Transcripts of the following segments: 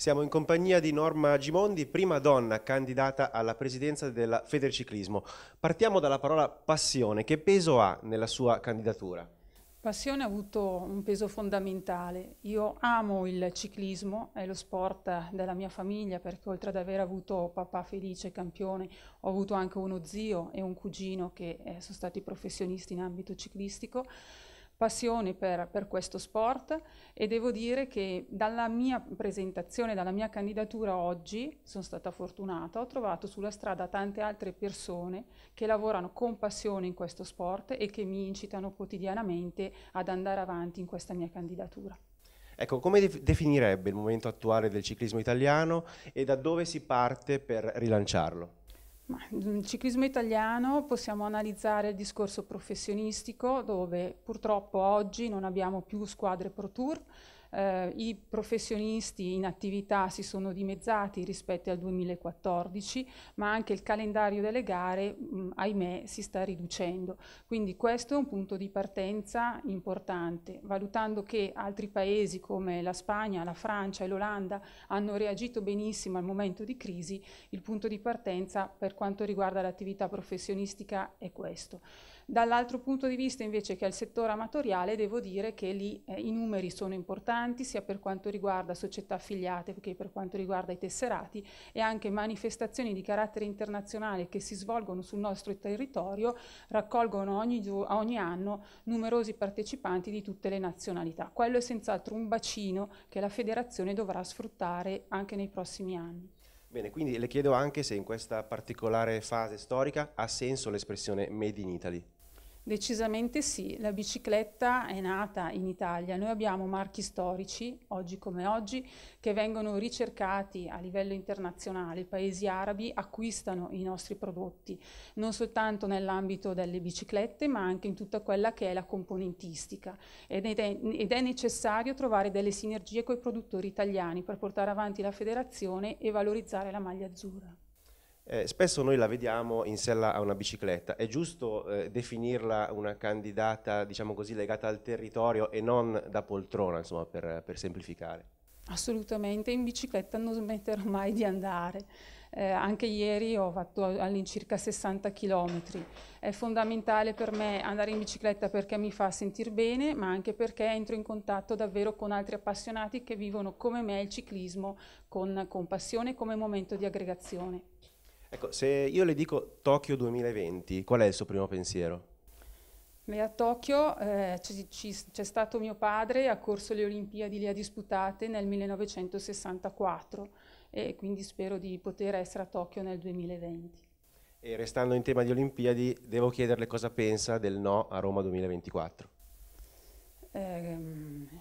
Siamo in compagnia di Norma Gimondi, prima donna candidata alla presidenza della Federciclismo. Partiamo dalla parola passione. Che peso ha nella sua candidatura? Passione ha avuto un peso fondamentale. Io amo il ciclismo, è lo sport della mia famiglia perché oltre ad aver avuto papà felice campione, ho avuto anche uno zio e un cugino che eh, sono stati professionisti in ambito ciclistico passione per, per, questo sport e devo dire che dalla mia presentazione, dalla mia candidatura oggi, sono stata fortunata, ho trovato sulla strada tante altre persone che lavorano con passione in questo sport e che mi incitano quotidianamente ad andare avanti in questa mia candidatura. Ecco, come definirebbe il momento attuale del ciclismo italiano e da dove si parte per rilanciarlo? Ma il ciclismo italiano possiamo analizzare il discorso professionistico dove purtroppo oggi non abbiamo più squadre pro tour, eh, i professionisti in attività si sono dimezzati rispetto al 2014, ma anche il calendario delle gare, mh, ahimè, si sta riducendo. Quindi questo è un punto di partenza importante, valutando che altri paesi come la Spagna, la Francia e l'Olanda hanno reagito benissimo al momento di crisi, il punto di partenza per quanto riguarda l'attività professionistica è questo. Dall'altro punto di vista invece che al settore amatoriale devo dire che lì eh, i numeri sono importanti sia per quanto riguarda società affiliate che per quanto riguarda i tesserati e anche manifestazioni di carattere internazionale che si svolgono sul nostro territorio raccolgono ogni, ogni anno numerosi partecipanti di tutte le nazionalità. Quello è senz'altro un bacino che la federazione dovrà sfruttare anche nei prossimi anni. Bene, quindi le chiedo anche se in questa particolare fase storica ha senso l'espressione Made in Italy. Decisamente sì, la bicicletta è nata in Italia, noi abbiamo marchi storici, oggi come oggi, che vengono ricercati a livello internazionale, i paesi arabi acquistano i nostri prodotti, non soltanto nell'ambito delle biciclette ma anche in tutta quella che è la componentistica. Ed è, ed è necessario trovare delle sinergie con i produttori italiani per portare avanti la federazione e valorizzare la maglia azzurra. Eh, spesso noi la vediamo in sella a una bicicletta, è giusto eh, definirla una candidata, diciamo così, legata al territorio e non da poltrona, insomma, per, per semplificare? Assolutamente, in bicicletta non smetterò mai di andare. Eh, anche ieri ho fatto all'incirca 60 km. È fondamentale per me andare in bicicletta perché mi fa sentire bene, ma anche perché entro in contatto davvero con altri appassionati che vivono come me il ciclismo con, con passione come momento di aggregazione. Ecco, se io le dico Tokyo 2020, qual è il suo primo pensiero? Beh, a Tokyo eh, c'è stato mio padre, ha corso le Olimpiadi, le ha disputate nel 1964 e quindi spero di poter essere a Tokyo nel 2020. E restando in tema di Olimpiadi, devo chiederle cosa pensa del no a Roma 2024. Eh,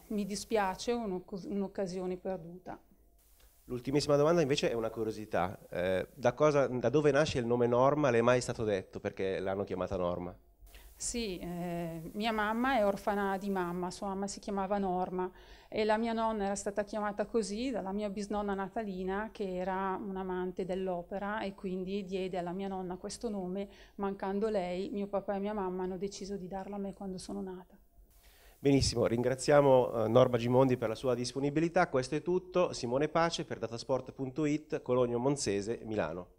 mi dispiace, un'occasione perduta. L'ultimissima domanda invece è una curiosità. Eh, da, cosa, da, dove nasce il nome Norma? Le è mai stato detto perché l'hanno chiamata Norma? Sì, eh, mia mamma è orfana di mamma, sua mamma si chiamava Norma e la mia nonna era stata chiamata così dalla mia bisnonna Natalina che era un amante dell'opera e quindi diede alla mia nonna questo nome, mancando lei mio papà e mia mamma hanno deciso di darla a me quando sono nata. Benissimo, ringraziamo eh, Norma Gimondi per la sua disponibilità. Questo è tutto. Simone Pace per datasport.it, Cologno Monzese, Milano.